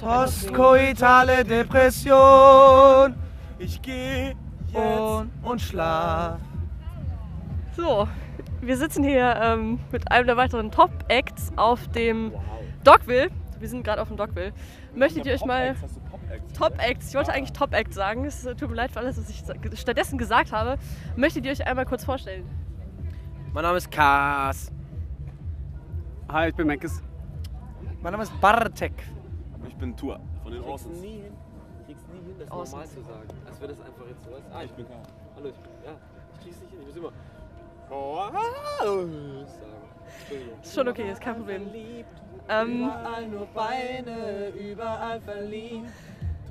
Postkoitale Depression. Ich geh und, und schlaf. So, wir sitzen hier ähm, mit einem der weiteren Top-Acts auf dem Dogville. Wir sind gerade auf dem Dogville. Möchtet ihr euch mal. Top-Acts, ich wollte eigentlich Top-Act sagen. Es tut mir leid für alles, was ich stattdessen gesagt habe. Möchtet ihr euch einmal kurz vorstellen? Mein Name ist Kas. Hi, ich bin Meckes. Mein Name ist Bartek. Ich bin Tour von den Orsons. nie hin, kriegst nie hin, das Außen. normal zu sagen. Als wäre das einfach jetzt so. Weißt? Ah, ich bin Hallo, ich bin. Ja, ich krieg's nicht hin. Ich muss immer. Oh, sagen. Entschuldigung. Ist schon okay, ist kein Problem. Ähm, Überall nur Beine, überall verliebt.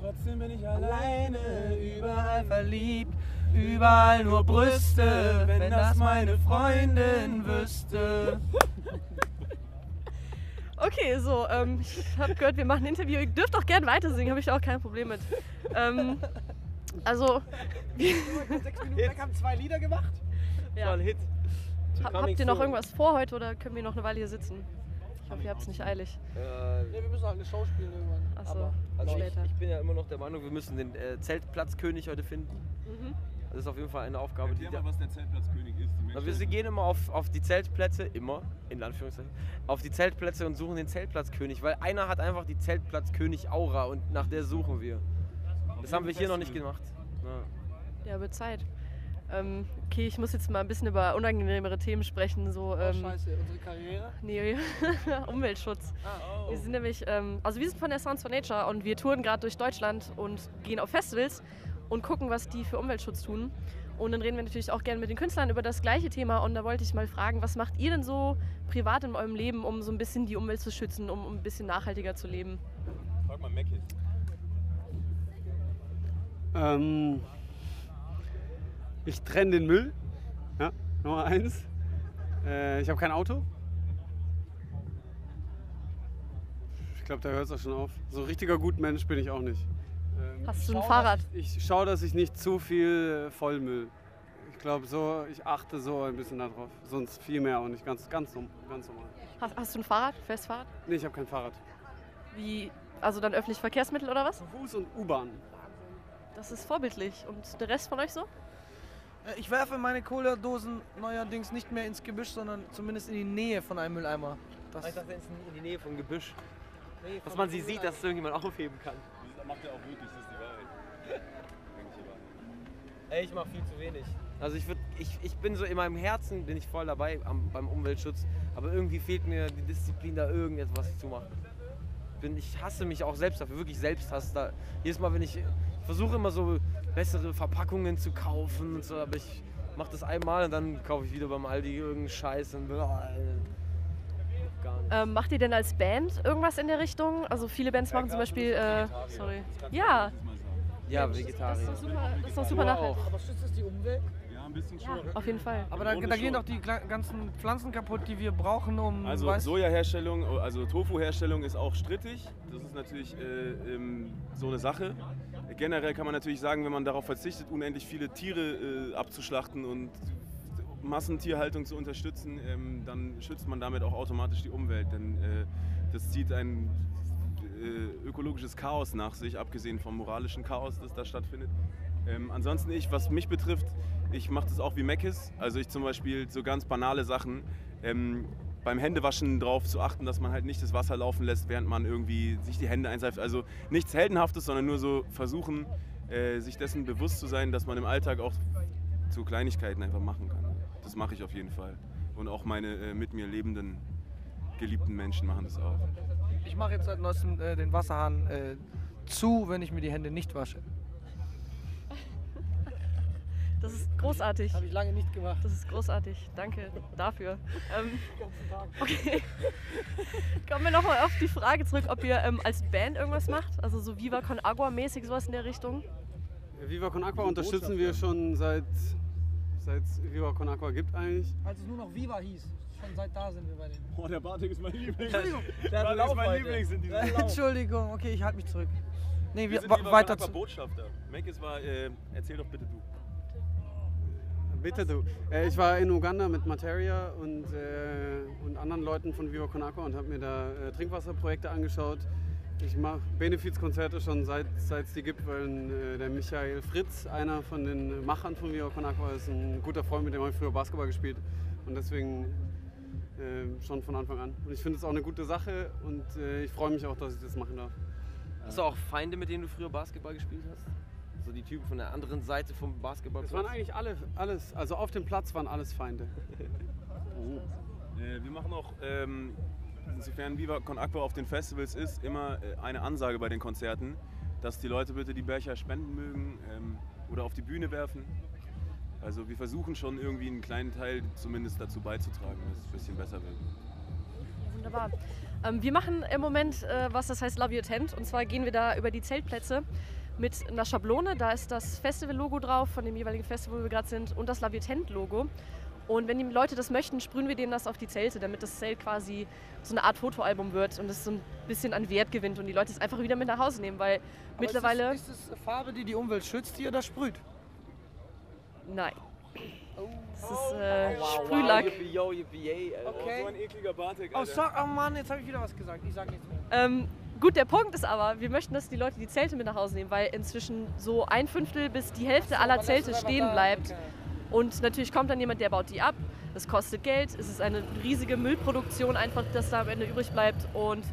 Trotzdem bin ich alleine, überall verliebt. Überall nur Brüste, wenn das meine Freundin wüsste. okay, so, ähm, ich habe gehört, wir machen ein Interview. Ihr dürft auch gerne weiter singen, habe ich auch kein Problem mit. Ähm, also, Sechs Minuten weg, haben zwei Lieder gemacht. ja. Ein Hit. Hab, habt ihr noch irgendwas vor heute oder können wir noch eine Weile hier sitzen? Ich hoffe, ihr habt es nicht eilig. Äh, wir müssen halt eine Show spielen irgendwann. Achso, also ich, später. ich bin ja immer noch der Meinung, wir müssen den äh, Zeltplatzkönig heute finden. Mhm. Das ist auf jeden Fall eine Aufgabe, die. Erklär mal, was der Zeltplatzkönig ist. Die Menschen- wir gehen immer auf, auf die Zeltplätze, immer, in Anführungszeichen, auf die Zeltplätze und suchen den Zeltplatzkönig, weil einer hat einfach die Zeltplatzkönig-Aura und nach der suchen wir. Das haben wir hier noch nicht gemacht. Ja. Ja, wird Zeit. Ähm, okay, ich muss jetzt mal ein bisschen über unangenehmere Themen sprechen, so Oh, ähm, scheiße, unsere Karriere. nee, Umweltschutz. Ah, Wir sind nämlich, ähm, also wir sind von der Sounds for Nature und wir touren gerade durch Deutschland und gehen auf Festivals und gucken, was die für Umweltschutz tun. Und dann reden wir natürlich auch gerne mit den Künstlern über das gleiche Thema. Und da wollte ich mal fragen, was macht ihr denn so privat in eurem Leben, um so ein bisschen die Umwelt zu schützen, um, ein bisschen nachhaltiger zu leben? Frag mal Meckes. Ähm, ich trenne den Müll. Ja, Nummer eins. Äh, ich habe kein Auto. Ich glaube, da hört es auch schon auf. So ein richtiger Gutmensch bin ich auch nicht. Ähm, Hast ich du ein schau, Fahrrad? dass Ich, ich schaue, dass ich nicht zu viel äh, Vollmüll. Ich glaube, so, ich achte so ein bisschen darauf. Sonst viel mehr und nicht ganz, ganz, ganz normal. Hast, hast du ein Fahrrad, Festfahrrad? Nee, ich habe kein Fahrrad. Wie, also dann öffentliche Verkehrsmittel oder was? Fuß und U-Bahn. Das ist vorbildlich. Und der Rest von euch so? Äh, Ich werfe meine Cola-Dosen neuerdings nicht mehr ins Gebüsch, sondern zumindest in die Nähe von einem Mülleimer. Das Ich dachte, in die Nähe vom Gebüsch. Nee, Dass man sie sieht, dass es irgendjemand aufheben kann. Das macht er auch wirklich, das ist die Wahrheit. Ey, ich mache viel zu wenig. Also ich, würd, ich, ich bin so in meinem Herzen, bin ich voll dabei am, beim Umweltschutz, aber irgendwie fehlt mir die Disziplin, da irgendetwas zu machen. Bin, ich hasse mich auch selbst dafür, wirklich Selbsthass. Da, jedes Mal, wenn ich, ich versuche immer so bessere Verpackungen zu kaufen und so, aber ich mache das einmal und dann kaufe ich wieder beim Aldi irgendeinen Scheiß und nicht. Ähm, macht ihr denn als Band irgendwas in der Richtung? Also viele Bands machen zum Beispiel, äh, sorry. Ja, Ja, das ist Vegetarier. doch super, das ist doch super auch. Aber schützt es die Umwelt? Ja, ein bisschen Ja, schon. auf jeden Fall. Aber da, da gehen doch die ganzen Pflanzen kaputt, die wir brauchen, um. Also weißt- Sojaherstellung, also Tofu-Herstellung ist auch strittig. Das ist natürlich äh, ähm, so eine Sache. Generell kann man natürlich sagen, wenn man darauf verzichtet, unendlich viele Tiere äh, abzuschlachten und Massentierhaltung zu unterstützen, ähm, dann schützt man damit auch automatisch die Umwelt. Denn äh, das zieht ein äh, ökologisches Chaos nach sich, abgesehen vom moralischen Chaos, das da stattfindet. Ähm, ansonsten ich, was mich betrifft, ich mache das auch wie Meckes. Also ich zum Beispiel so ganz banale Sachen. Ähm, beim Händewaschen darauf zu achten, dass man halt nicht das Wasser laufen lässt, während man irgendwie sich die Hände einseift. Also nichts Heldenhaftes, sondern nur so versuchen, äh, sich dessen bewusst zu sein, dass man im Alltag auch so Kleinigkeiten einfach machen kann. Das mache ich auf jeden Fall. Und auch meine äh, mit mir lebenden, geliebten Menschen machen das auch. Ich mache jetzt seit neuestem äh, den Wasserhahn äh, zu, wenn ich mir die Hände nicht wasche. Das ist großartig. Habe ich lange nicht gemacht. Das ist großartig. Danke dafür. Ähm, okay. Kommen wir nochmal auf die Frage zurück, ob ihr ähm, als Band irgendwas macht. Also so Viva Con Agua mäßig sowas in der Richtung. Viva Con Aqua unterstützen wir schon seit, seit es Viva Con Aqua gibt eigentlich. Als es nur noch Viva hieß. Schon seit da sind wir bei denen. Boah, der Bartik ist mein Liebling. Entschuldigung. Bartik ist mein Liebling in diesem Entschuldigung, okay, ich halte mich zurück. Nee, Wir wir, sind weiter zu. Botschafter. Meckes war, äh, erzähl doch bitte du. Bitte du. Äh, ich war in Uganda mit Materia und, äh, und anderen Leuten von Viva Con Aqua und habe mir da äh, Trinkwasserprojekte angeschaut, Ich mache Benefizkonzerte schon seit es die gibt, weil äh, der Michael Fritz, einer von den Machern von Viva Con Aqua, ist ein guter Freund, mit dem habe ich früher Basketball gespielt. Und deswegen äh, schon von Anfang an. Und ich finde es auch eine gute Sache und äh, ich freue mich auch, dass ich das machen darf. Hast du auch Feinde, mit denen du früher Basketball gespielt hast? So die Typen von der anderen Seite vom Basketball. Es waren eigentlich alle, alles, also auf dem Platz waren alles Feinde. Äh, wir machen auch, ähm, insofern Viva Con Aqua auf den Festivals ist, immer äh, eine Ansage bei den Konzerten, dass die Leute bitte die Becher spenden mögen ähm, oder auf die Bühne werfen. Also wir versuchen schon irgendwie einen kleinen Teil zumindest dazu beizutragen, dass es ein bisschen besser wird. Wunderbar. Ähm, wir machen im Moment äh, was, das heißt Love Your Tent. Und zwar gehen wir da über die Zeltplätze mit einer Schablone. Da ist das Festival-Logo drauf von dem jeweiligen Festival, wo wir gerade sind, und das Love Your Tent-Logo. Und wenn die Leute das möchten, sprühen wir denen das auf die Zelte, damit das Zelt quasi so eine Art Fotoalbum wird und es so ein bisschen an Wert gewinnt und die Leute es einfach wieder mit nach Hause nehmen, weil mittlerweile. Ist es Farbe, die die Umwelt schützt, die ihr da sprüht? Nein. Das ist äh, Sprühlack. Yippie, yo, yippie, yay, Alter. Okay. So ein ekliger Bartek, Oh, so, oh Mann, jetzt habe ich wieder was gesagt. Ich sag nichts mehr. Ähm, gut, der Punkt ist aber, wir möchten, dass die Leute die Zelte mit nach Hause nehmen, weil inzwischen so ein Fünftel bis die Hälfte aller Zelte stehen bleibt. Und natürlich kommt dann jemand, der baut die ab. Das kostet Geld. Es ist eine riesige Müllproduktion, einfach, dass da am Ende übrig bleibt. Und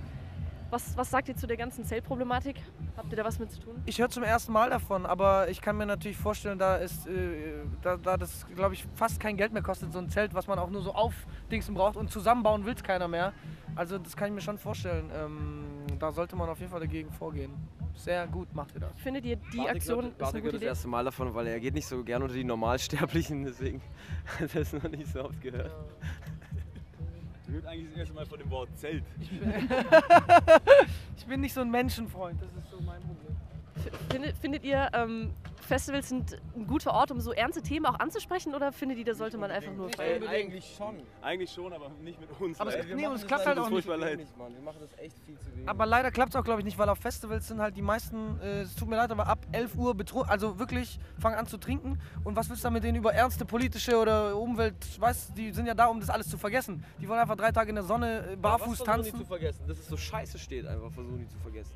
was, was sagt ihr zu der ganzen Zeltproblematik? Habt ihr da was mit zu tun? Ich höre zum ersten Mal davon, aber ich kann mir natürlich vorstellen, da ist, äh, da, da das, glaube ich, fast kein Geld mehr kostet, so ein Zelt, was man auch nur so aufdingsen braucht und zusammenbauen will keiner mehr. Also das kann ich mir schon vorstellen. Ähm, da sollte man auf jeden Fall dagegen vorgehen. Sehr gut macht ihr das. Findet ihr, die Bartek Aktion hört- ist eine gute das Idee? erste Mal davon, weil er geht nicht so gern unter die Normalsterblichen, deswegen hat er es noch nicht so oft gehört. Ich hört eigentlich das erste Mal von dem Wort Zelt. Ich bin nicht so ein Menschenfreund, das ist so mein Problem. Findet, findet ihr, ähm, Festivals sind ein guter Ort, um so ernste Themen auch anzusprechen oder findet ihr, da sollte man einfach nur feiern? eigentlich schon. Eigentlich schon, aber nicht mit uns. Aber es- leider. nee, und es klappt halt auch nicht. leid. Mann. Wir machen das echt viel zu wenig. Aber leider klappt es auch, glaube ich, nicht, weil auf Festivals sind halt die meisten, äh, es tut mir leid, aber ab 11 Uhr betrunken, also wirklich fangen an zu trinken. Und was willst du da mit denen über ernste politische oder Umwelt, weißt die sind ja da, um das alles zu vergessen. Die wollen einfach drei Tage in der Sonne äh, barfuß was versuchen die tanzen. zu vergessen? Dass es so scheiße steht, einfach versuchen die zu vergessen.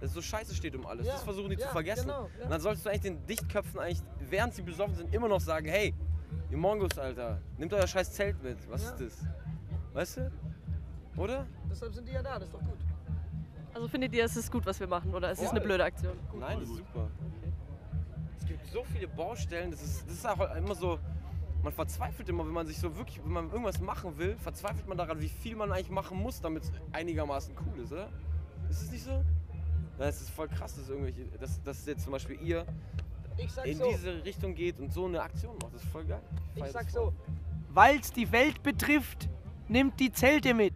Dass es so scheiße steht um alles. Ja, Das versuchen die ja, zu vergessen. genau, ja. Und dann solltest du eigentlich den Dichtköpfen eigentlich, während sie besoffen sind, immer noch sagen, hey, ihr Mongos, Alter, nehmt euer scheiß Zelt mit. Was Ja. ist das? Weißt du? Oder? Deshalb sind die ja da, das ist doch gut. Also findet ihr, es ist gut, was wir machen oder ist es eine blöde Aktion? Nein, das ist super. Es gibt so viele Baustellen, das ist, das ist auch immer so, man verzweifelt immer, wenn man sich so wirklich, wenn man irgendwas machen will, verzweifelt man daran, wie viel man eigentlich machen muss, damit es einigermaßen cool ist, oder? Ist es nicht so? Es ist voll krass, dass, irgendwelche, dass, dass jetzt zum Beispiel ihr Ich in diese Richtung geht und so eine Aktion macht. Das ist voll geil. ich feier sag so, weil es die Welt betrifft, nimmt die Zelte mit.